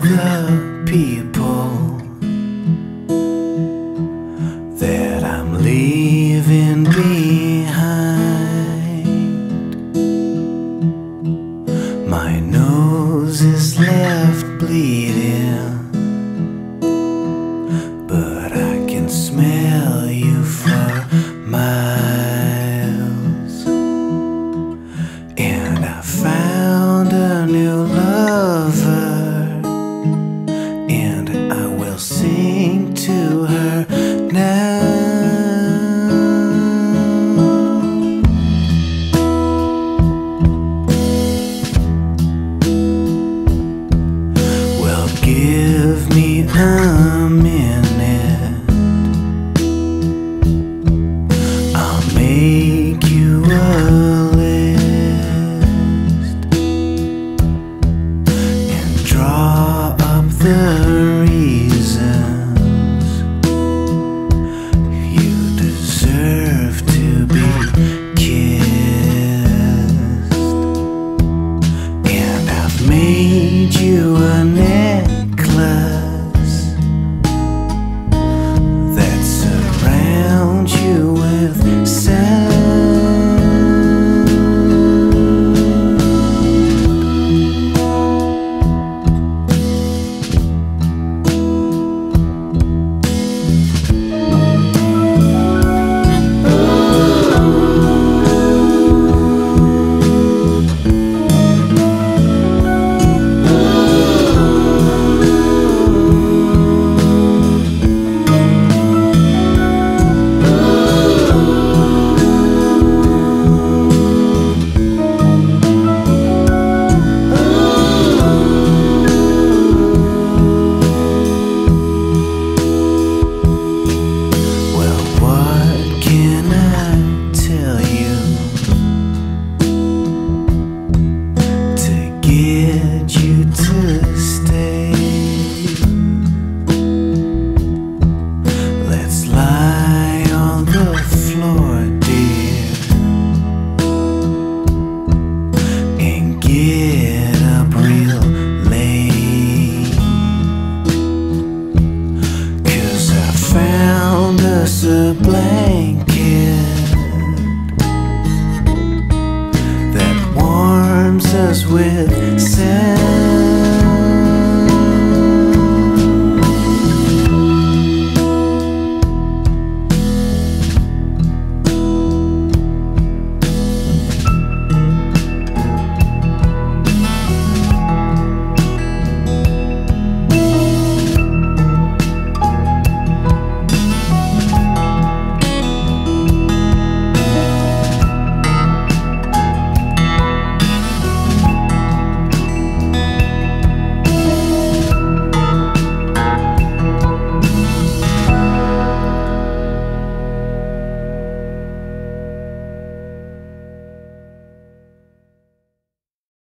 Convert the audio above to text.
the people that I'm leaving behind. My nose is left bleeding, but I can smell you for miles, and I find. give me a minute. I'll make you a list And draw up the reasons You deserve to be kissed. And I've made you a name. you to stay. Let's lie on the floor, dear, and get up real I found us a blank. us with sense.